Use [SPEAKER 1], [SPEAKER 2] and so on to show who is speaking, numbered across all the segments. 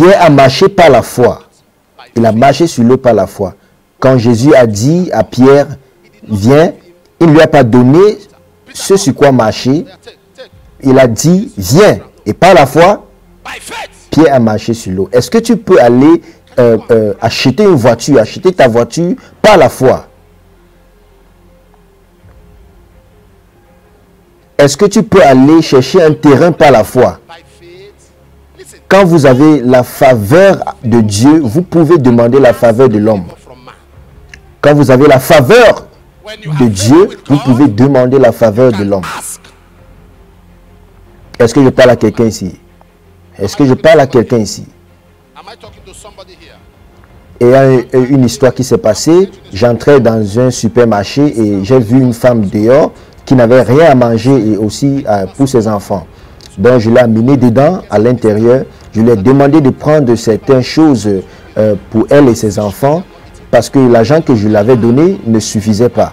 [SPEAKER 1] Pierre a marché par la foi. Il a marché sur l'eau par la foi. Quand Jésus a dit à Pierre, viens, il ne lui a pas donné ce sur quoi marcher. Il a dit, viens. Et par la foi, Pierre a marché sur l'eau. Est-ce que tu peux aller euh, euh, acheter une voiture, acheter ta voiture par la foi? Est-ce que tu peux aller chercher un terrain par la foi? Quand vous avez la faveur de Dieu, vous pouvez demander la faveur de l'homme. Quand vous avez la faveur de Dieu, vous pouvez demander la faveur de l'homme. Est-ce que je parle à quelqu'un ici? Est-ce que je parle à quelqu'un ici? Et il y a une histoire qui s'est passée. J'entrais dans un supermarché et j'ai vu une femme dehors qui n'avait rien à manger et aussi euh, pour ses enfants. Donc je l'ai amené dedans, à l'intérieur. Je lui ai demandé de prendre certaines choses euh, pour elle et ses enfants parce que l'argent que je lui avais donné ne suffisait pas.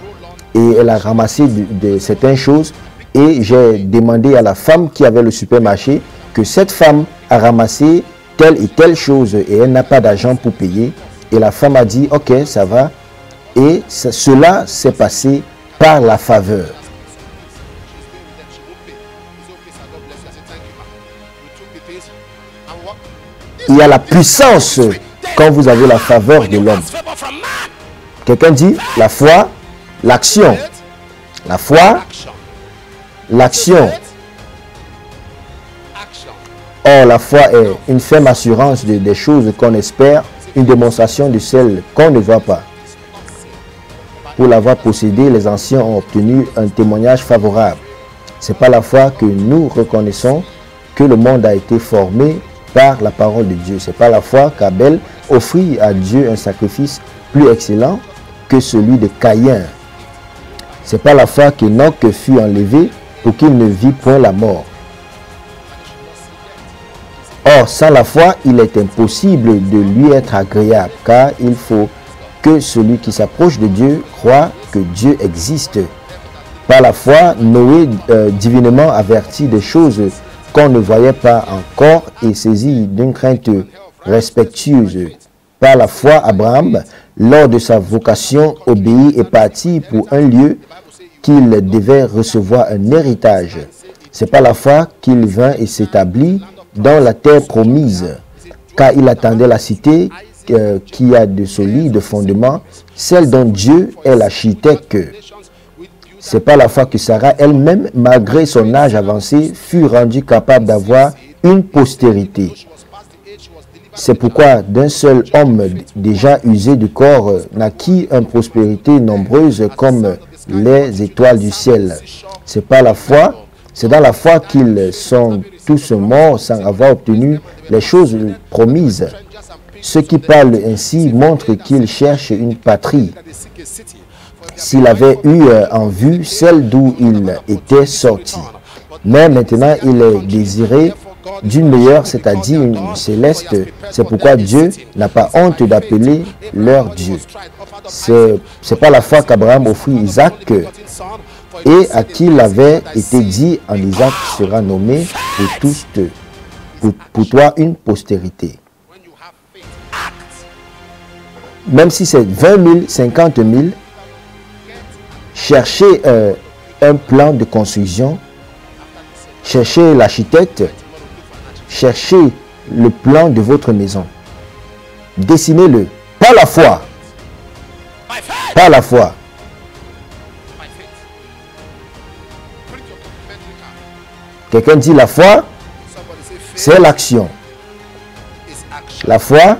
[SPEAKER 1] Et elle a ramassé de, certaines choses et j'ai demandé à la femme qui avait le supermarché que cette femme a ramassé telle et telle chose et elle n'a pas d'argent pour payer. Et la femme a dit, ok, ça va. Et cela s'est passé par la faveur. Il y a la puissance quand vous avez la faveur de l'homme. Quelqu'un dit la foi, l'action. La foi, l'action. Or, la foi est une ferme assurance des choses qu'on espère, une démonstration de celles qu'on ne voit pas. Pour l'avoir possédé, les anciens ont obtenu un témoignage favorable. C'est pas la foi que nous reconnaissons que le monde a été formé par la parole de Dieu. C'est pas la foi qu'Abel offrit à Dieu un sacrifice plus excellent que celui de Caïn. C'est pas la foi qu'Enoch fut enlevé pour qu'il ne vit point la mort. Or, sans la foi, il est impossible de lui être agréable, car il faut que celui qui s'approche de Dieu croit que Dieu existe. Par la foi, Noé, euh, divinement averti des choses ne voyait pas encore et saisi d'une crainte respectueuse. Par la foi, Abraham, lors de sa vocation, obéit et partit pour un lieu qu'il devait recevoir un héritage. C'est par la foi qu'il vint et s'établit dans la terre promise, car il attendait la cité euh, qui a de solides fondements, celle dont Dieu est l'architecte. C'est pas la foi que Sarah elle-même, malgré son âge avancé, fut rendue capable d'avoir une postérité. C'est pourquoi d'un seul homme déjà usé du corps naquit une prospérité nombreuse comme les étoiles du ciel. C'est pas la foi, c'est dans la foi qu'ils sont tous morts sans avoir obtenu les choses promises. Ceux qui parlent ainsi montrent qu'ils cherchent une patrie s'il avait eu euh, en vue celle d'où il était sorti. Mais maintenant, il est désiré d'une meilleure, c'est-à-dire une céleste. C'est pourquoi Dieu n'a pas honte d'appeler leur Dieu. C'est pas la foi qu'Abraham offrit Isaac et à qui il avait été dit en Isaac sera nommé pour, tous, pour, pour toi une postérité. Même si c'est 20 000, 50 000, cherchez euh, un plan de construction, cherchez l'architecte, cherchez le plan de votre maison. Dessinez-le par la foi. Par la foi. Quelqu'un dit la foi, c'est l'action. La foi,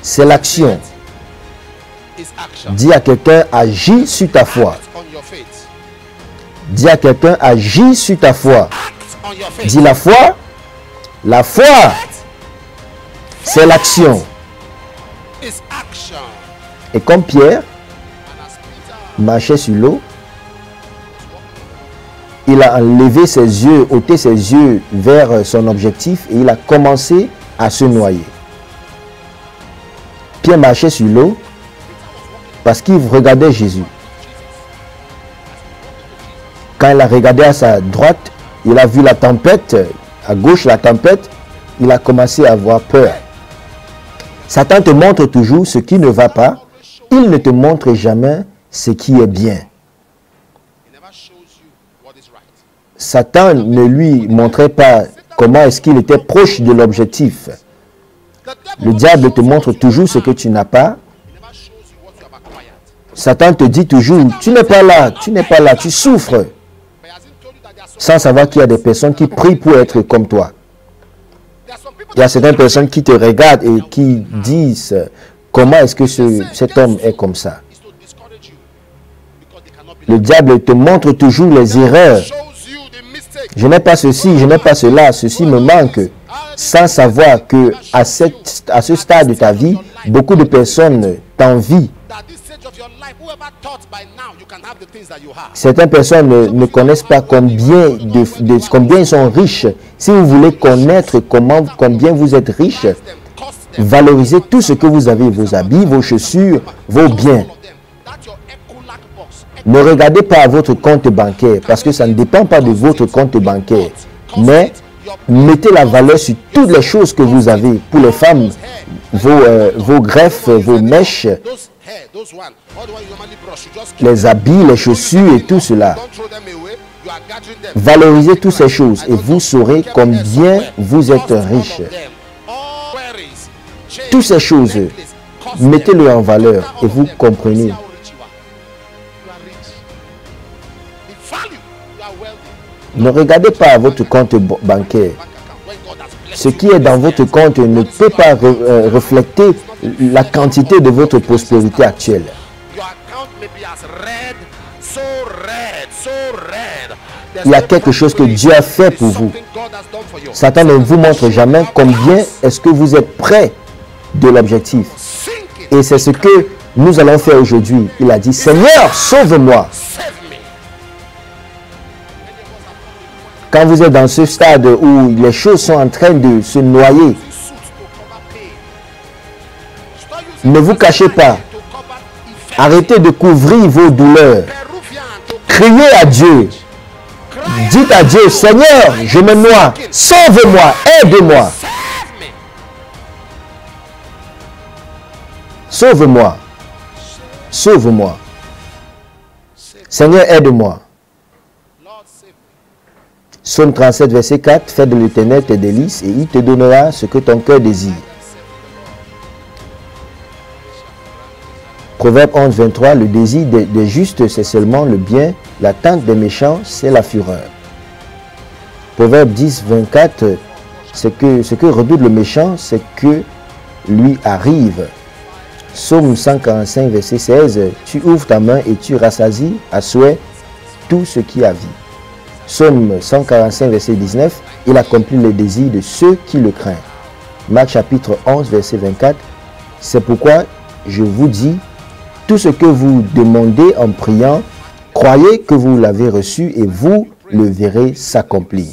[SPEAKER 1] c'est l'action. Dis à quelqu'un, agis sur ta foi. Dis à quelqu'un, agis sur ta foi. Dis la foi. La foi, c'est l'action. Et comme Pierre marchait sur l'eau, il a enlevé ses yeux, ôté ses yeux vers son objectif et il a commencé à se noyer. Pierre marchait sur l'eau parce qu'il regardait Jésus. Quand il a regardé à sa droite, il a vu la tempête, à gauche la tempête, il a commencé à avoir peur. Satan te montre toujours ce qui ne va pas. Il ne te montre jamais ce qui est bien. Satan ne lui montrait pas comment est-ce qu'il était proche de l'objectif. Le diable te montre toujours ce que tu n'as pas. Satan te dit toujours, tu n'es pas là, tu n'es pas là, tu souffres. Sans savoir qu'il y a des personnes qui prient pour être comme toi. Il y a certaines personnes qui te regardent et qui disent comment est-ce que cet homme est comme ça? Le diable te montre toujours les erreurs. Je n'ai pas ceci, je n'ai pas cela, ceci me manque. Sans savoir que à, cette, ce stade de ta vie, beaucoup de personnes t'envient. Certaines personnes ne, connaissent pas combien, de, combien ils sont riches. Si vous voulez connaître comment, combien vous êtes riche, valorisez tout ce que vous avez, vos habits, vos chaussures, vos biens. Ne regardez pas votre compte bancaire parce que ça ne dépend pas de votre compte bancaire. Mais mettez la valeur sur toutes les choses que vous avez. Pour les femmes, vos, euh, vos greffes, vos mèches, les habits, les chaussures et tout cela. Valorisez toutes ces choses et vous saurez combien vous êtes riche. Toutes ces choses, mettez-le en valeur et vous comprenez. Ne regardez pas votre compte bancaire. Ce qui est dans votre compte ne peut pas euh, refléter la quantité de votre prospérité actuelle. Il y a quelque chose que Dieu a fait pour vous. Satan ne vous montre jamais combien est-ce que vous êtes près de l'objectif. Et c'est ce que nous allons faire aujourd'hui. Il a dit, Seigneur, sauve-moi. Quand vous êtes dans ce stade où les choses sont en train de se noyer, ne vous cachez pas. Arrêtez de couvrir vos douleurs. Criez à Dieu. Dites à Dieu, Seigneur, je me noie. Sauve-moi, aide-moi. Sauve-moi. Sauve-moi. Seigneur, aide-moi. Psaume 37, verset 4, Fais de l'éternel tes délices et il te donnera ce que ton cœur désire. Proverbe 11, 23, le désir des, justes, c'est seulement le bien, l'attente des méchants, c'est la fureur. Proverbe 10, 24, ce que, redoute le méchant, c'est que lui arrive. Psaume 145, verset 16, tu ouvres ta main et tu rassasies à souhait tout ce qui a vie. Psaume 145, verset 19, il accomplit les désirs de ceux qui le craignent. Marc chapitre 11, verset 24, c'est pourquoi je vous dis, tout ce que vous demandez en priant, croyez que vous l'avez reçu et vous le verrez s'accomplir.